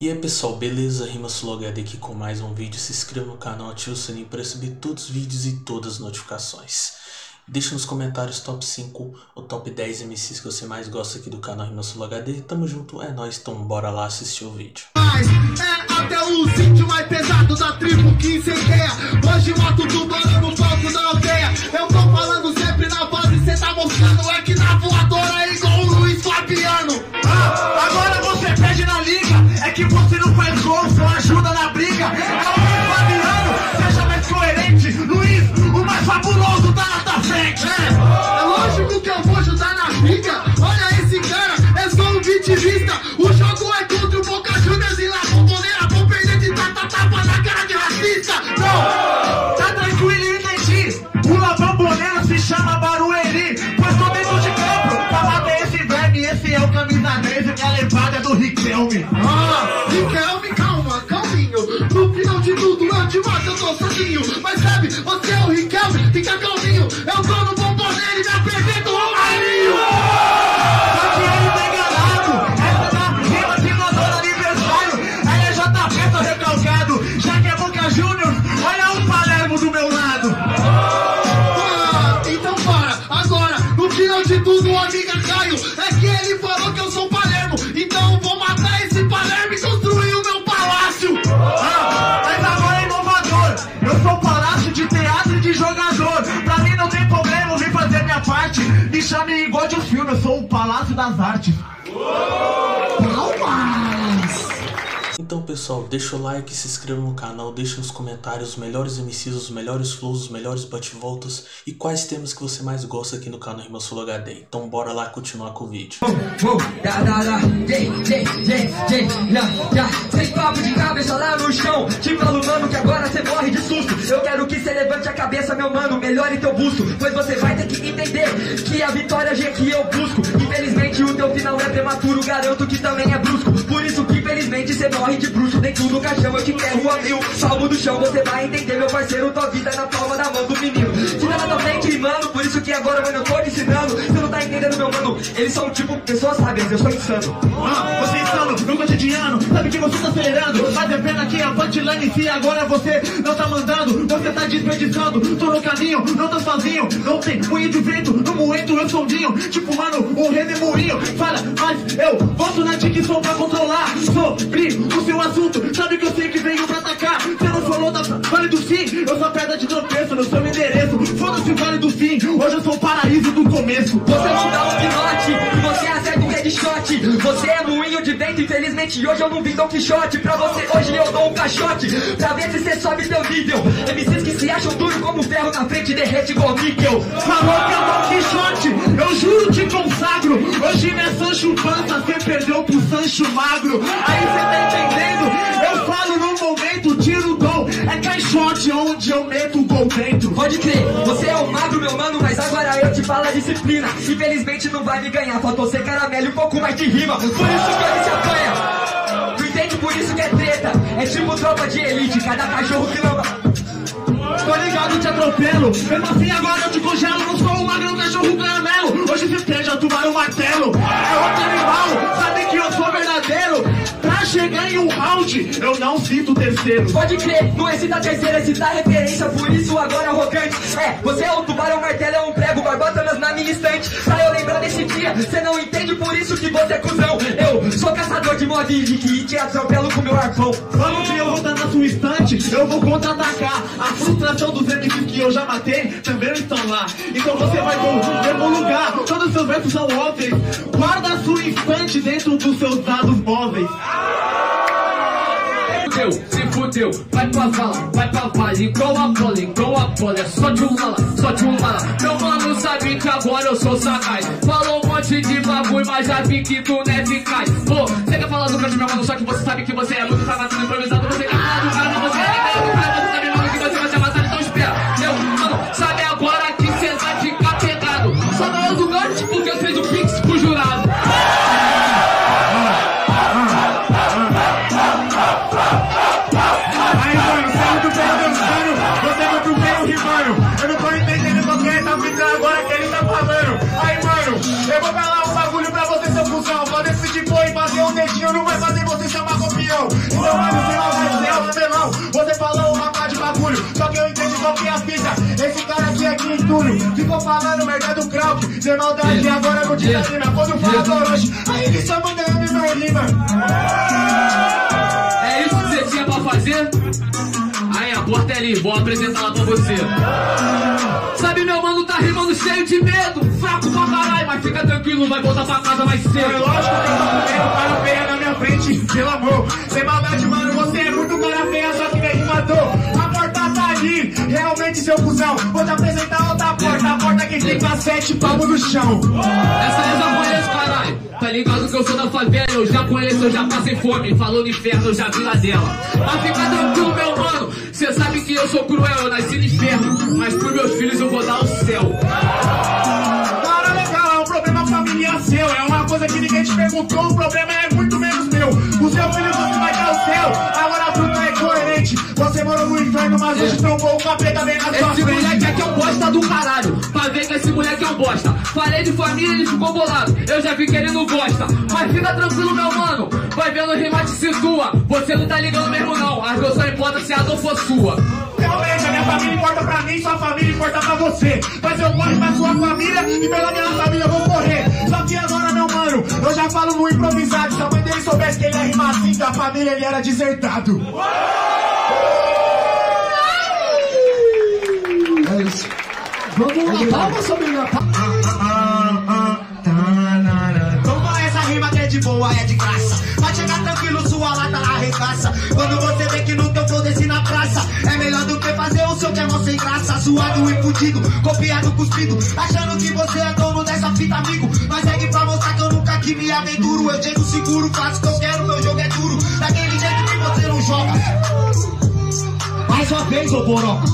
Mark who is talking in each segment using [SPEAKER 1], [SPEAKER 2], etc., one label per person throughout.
[SPEAKER 1] E aí pessoal, beleza? Rima Sulogade aqui com mais um vídeo. Se inscreva no canal, ative o sininho para receber todos os vídeos e todas as notificações. Deixa nos comentários top 5 ou top 10 MCs que você mais gosta aqui do canal Rima Sulogade. Tamo junto, é nóis, então bora lá assistir o vídeo.
[SPEAKER 2] É até o sítio mais pesado da tribo que. Hoje mato tubarão final de tudo, o amiga Caio, é que ele falou que eu sou Palermo. Então eu vou matar esse Palermo e construir o meu palácio. Ah, mas agora é inovador. Eu sou palácio de teatro e de jogador. Pra mim não tem problema, eu vim fazer minha parte. Me chame igual de um filme, eu sou o Palácio das Artes. Palmas!
[SPEAKER 1] Então pessoal, deixa o like, se inscreva no canal, deixa nos comentários os melhores MCs, os melhores flows, os melhores bate-voltas e quais temas que você mais gosta aqui no canal Rima Sul HD. Então bora lá continuar com o vídeo.
[SPEAKER 3] Eu quero que levante a cabeça, meu mano Melhore teu busto. Pois você vai ter que entender Que a vitória G que eu busco. Infelizmente o teu final é prematuro Garanto que também é brusco. Por isso infelizmente cê morre de bruxo Dentro do caixão eu te enterro a mil. Salvo do chão, você vai entender, meu parceiro Tua vida na palma da mão do menino. Tira na tua frente, mano Por isso que agora, mano, eu tô te ensinando. tá entendendo, meu mano Eles são tipo pessoas sábias, eu sou insano
[SPEAKER 2] Ah, você insano no cotidiano, sabe que você tá acelerando. Mas é pena que a punchline se agora você não tá mandando. Você tá desperdiçando, tô no caminho, não tô sozinho. Não tem moinho de vento, no moento eu sou ninho. Tipo, mano, o redemoinho. Fala, mas eu volto na dicção pra controlar. Sobre o seu assunto, sabe que eu sei que veio pra atacar. Você não falou da Vale do Fim, eu sou pedra de tropeço no seu Foda-se o Vale do Fim, hoje eu sou o paraíso do começo.
[SPEAKER 3] Você te dá um pinote você acerta um headshot. Você é moinho de vento, infelizmente hoje eu não vim Don Quixote. Pra você hoje eu dou um caixote, pra ver se você sobe teu nível. MCs que se acham duro como ferro na frente derrete igual níquel.
[SPEAKER 2] Falou que é Don Quixote, eu juro te consagro. Hoje não é Sancho Pança, cê perdeu pro Sancho Magro. Aí cê tá entendendo? Eu falo no momento, tiro o gol. É caixote onde eu meto o gol dentro.
[SPEAKER 3] Pode crer, você é o magro, meu mano, mas agora eu te falo a disciplina. Infelizmente não vai me ganhar, faltou ser caramelo e um pouco mais de rima. Por isso que ele se apanha. Tu entende? Por isso que é treta. É tipo tropa de elite, cada cachorro que lama.
[SPEAKER 2] Tô ligado, te atropelo. Mesmo assim agora eu te congelo. Não sou um magrão cachorro caramelo. Hoje se esteja tubarão martelo. É outro animal, Chegar em um round, eu não sinto terceiro.
[SPEAKER 3] Pode crer, não excita a terceira, excita a referência, por isso agora arrogante. É, você é o tubarão martelo, é um prego, barbatanas na minha estante. Pra eu lembrar desse dia, você não entende, por isso que você é cuzão. Eu sou caçador de mob que te atropelo com meu arpão.
[SPEAKER 2] Vamos que eu estar na sua estante, eu vou contra-atacar. A frustração dos MCs que eu já matei também estão lá. Então você vai pro mesmo lugar, todos os seus versos são óbvios. Guarda a sua estante dentro dos seus dados móveis.
[SPEAKER 4] fudeu, se fudeu, vai pra vala, vai pra vale, igual a bola, igual a bola, é só de um lala, só de um lala. Meu mano sabe que agora eu sou sagaz, falou um monte de bagulho, mas já vi que tu não é. Pô, você quer falar do grande meu mano, só que você sabe que você é muito travado, improvisado, você copiei as. Esse cara aqui é
[SPEAKER 2] Quintulho. Ficou falando
[SPEAKER 5] merda do Krauk. Sem maldade, yeah. agora vou te dar cima. Quando fala do Orochi, aí ele só manda DM meu rima.
[SPEAKER 4] É isso que você tinha pra fazer? Aí, a porta é ali, vou apresentar lá pra você. Sabe, meu mano tá rimando cheio de medo. Fraco pra caralho, mas fica tranquilo, vai voltar pra casa mais cedo.
[SPEAKER 5] É lógico que eu tô com medo, cara feia na minha frente, pelo amor. Sem maldade. Realmente, seu cuzão. Vou te apresentar outra porta, a porta que fica sete palmos no chão.
[SPEAKER 4] Essa eu já conheço, caralho. Tá ligado que eu sou da favela, eu já conheço, eu já passei fome. Falou no inferno, eu já vi lá dela. Mas fica tranquilo, meu mano. Cê sabe que eu sou cruel, eu nasci no inferno. Mas pros meus filhos eu vou dar o céu.
[SPEAKER 5] Cara, legal, é problema familiar seu. É uma coisa que ninguém te perguntou, o problema é muito menos meu. O seu filho você inferno, mas hoje trombou o capeta bem na sua
[SPEAKER 4] Esse
[SPEAKER 5] frente.
[SPEAKER 4] moleque aqui é um bosta do caralho. Pra ver que esse moleque é um bosta. Falei de família, ele ficou bolado. Eu já vi que ele não gosta. Mas fica tranquilo, meu mano. Vai vendo rima te situa. Você não tá ligando mesmo, não. As duas só importa se a dor for sua.
[SPEAKER 5] Realmente, a minha família importa pra mim, sua família importa pra você. Mas eu corro pra sua família e pela minha família eu vou correr. Só que agora, meu mano, eu já falo no improvisado. Se a mãe dele soubesse que ele é rimar assim, da família ele era desertado. É isso. Vamos lá, palmas sobre minha Toma essa rima que é de boa, é de graça. Vai chegar tranquilo, sua lata arregaça. Quando você vê que no teu flow desce na praça, é melhor do que fazer o seu que é mó sem graça. Suado e fudido, copiado, cuspido. Achando que você é dono dessa fita, amigo. Mas segue pra mostrar que eu nunca que me aventuro. Eu chego seguro, faço o que eu quero, meu jogo é duro. Daquele jeito que você não joga. Mais uma vez, ô Boroca.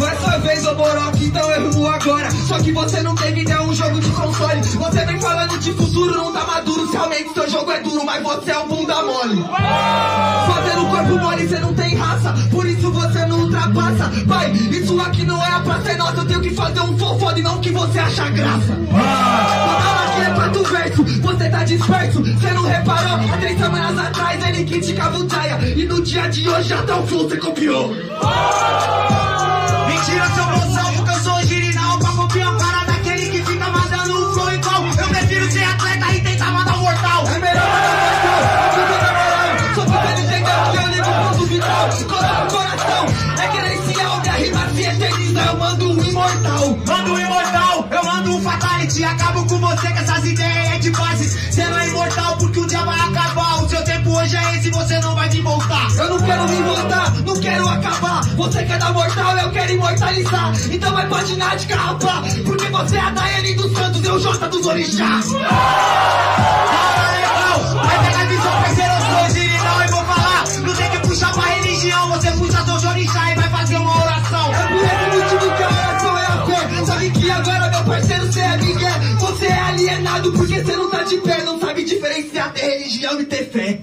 [SPEAKER 3] Mais uma vez, ô Boroque, então eu rimo agora. Só que você não teve ideia, um jogo de console. Você vem falando de futuro, não tá maduro. Realmente seu jogo é duro, mas você é um bunda mole. Fazendo corpo mole, você não tem raça. Por isso você não ultrapassa. Pai, isso aqui não é a praça, é nossa. Eu tenho que fazer um fofoda e não que você acha graça. Toda é quatro verso, você tá disperso. Você não reparou? Há três semanas atrás ele criticava o Jaya. Dia de hoje até o flow você copiou.
[SPEAKER 5] Mentira, seu moção, porque eu sou original Pra copiar o cara daquele que fica mandando um flow igual Eu prefiro ser atleta e tentar mandar um mortal
[SPEAKER 3] É melhor mandar mortal, tudo na moral. Sou super entendeu que eu ligo ponto vital. Coloca o coração, é credencial. Minha rima se eterniza, eu mando um imortal.
[SPEAKER 5] Mando um imortal, eu mando um fatality Acabo com você com essas hoje é esse, você não vai me voltar
[SPEAKER 3] Eu não quero me voltar, não quero acabar. Você quer dar mortal, eu quero imortalizar. Então vai patinar de carrapá. Porque você é a Daiane dos Santos, eu Jota dos Orixás.
[SPEAKER 5] Vai pegar visão, parceiro, eu sou original E vou falar, não tem que puxar pra religião Você puxa seu jorixá e vai fazer uma oração
[SPEAKER 3] É por esse motivo que a oração é a fé. Sabe que agora, meu parceiro, você é Miguel. Você é alienado porque você não tá de pé. Não sabe diferenciar ter religião e ter fé.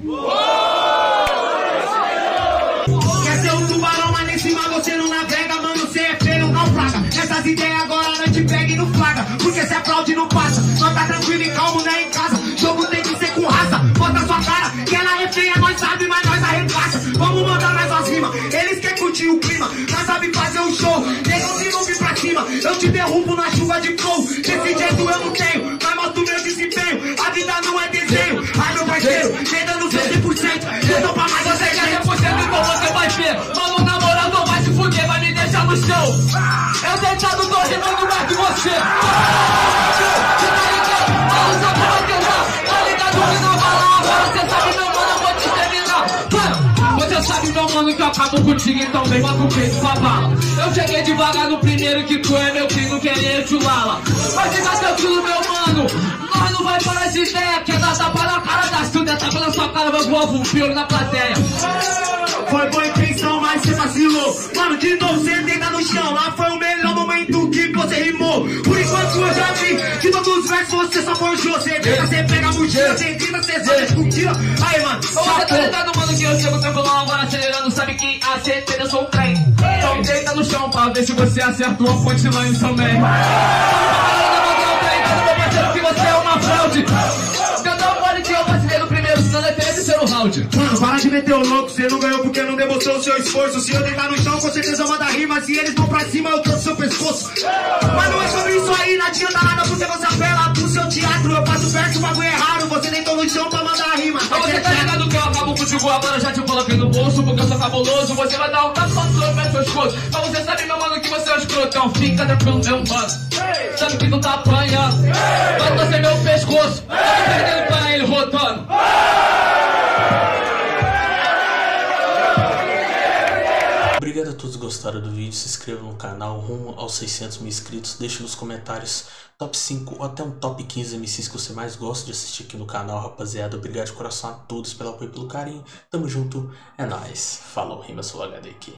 [SPEAKER 5] Quer ser um tubarão, mas nem cima você não navega, mano, você é feio, não plaga. Essas ideias agora não te pega e não flaga, porque se aplaude não passa. Só tá tranquilo e calmo, né, em casa. Jogo tem que ser com raça, bota sua cara, que ela é feia, nós sabe, mas nós arregaça. Vamos mandar mais umas rimas, eles querem curtir o clima, nós sabe fazer um show. Nego se não vir pra cima, eu te derrubo na ai meu parceiro, vem dando seu 100%. Eu tô pra mais
[SPEAKER 4] Você quer
[SPEAKER 5] já
[SPEAKER 4] 100% então você vai ver. Mano, na moral, não vai se fuder, vai me deixar no chão. Eu deitado tô rimando mais que você. Você tá ligado? Mano, só pra tentar. Tá ligado que não vai lá agora. Você sabe, meu mano, eu vou te terminar. Você sabe, meu mano, que eu acabo contigo, então vem bota o peito pra bala. Eu cheguei devagar no primeiro que tu é meu filho, querer te lala. Mas fica tranquilo, meu mano. Nós não vai parar de ideia. Quer dar tapa é tapa na sua cara, vai voar um piolho na plateia.
[SPEAKER 5] Foi boa intenção, mas você vacilou. Mano, de novo você deita no chão. Lá foi o melhor momento que você rimou. Por enquanto eu já vi que todos os versos você só forjou. Você deita, você pega a mochila, você grita, você só discutila. Aí, mano,
[SPEAKER 4] Ô, Você tá ligado, mano, que eu chego tranquilão agora acelerando, sabe que a certeza eu sou um trem. Então deita no chão pra ver se você acertou a punchline também. Que você é uma fraude.
[SPEAKER 5] Mano, para de meter o louco, você não ganhou porque não demonstrou o seu esforço. Se eu deitar no chão, com certeza manda rima. Se eles vão pra cima, eu trouxe seu pescoço. Mas não é sobre isso aí, não adianta nada porque você apela pro seu teatro. Eu faço verso, o bagulho é raro. Você deitou no chão pra mandar rima.
[SPEAKER 4] Mas você tá ligado que eu acabo contigo agora, já te coloquei no bolso, porque eu sou cabuloso. Você vai dar um tapa pro meu pescoço. Mas você sabe, meu mano, que você é um escrotão. Fica tranquilo, meu mano. Sabe que tu tá apanhando. Vai torcer meu pescoço. Tá perdendo pra ele rotando.
[SPEAKER 1] Todos gostaram do vídeo, se inscrevam no canal rumo aos 600 mil inscritos, deixe nos comentários top 5 ou até um top 15 MCs que você mais gosta de assistir aqui no canal, rapaziada. Obrigado de coração a todos pelo apoio e pelo carinho. Tamo junto, é nóis. Falou, Rima Sul HD aqui.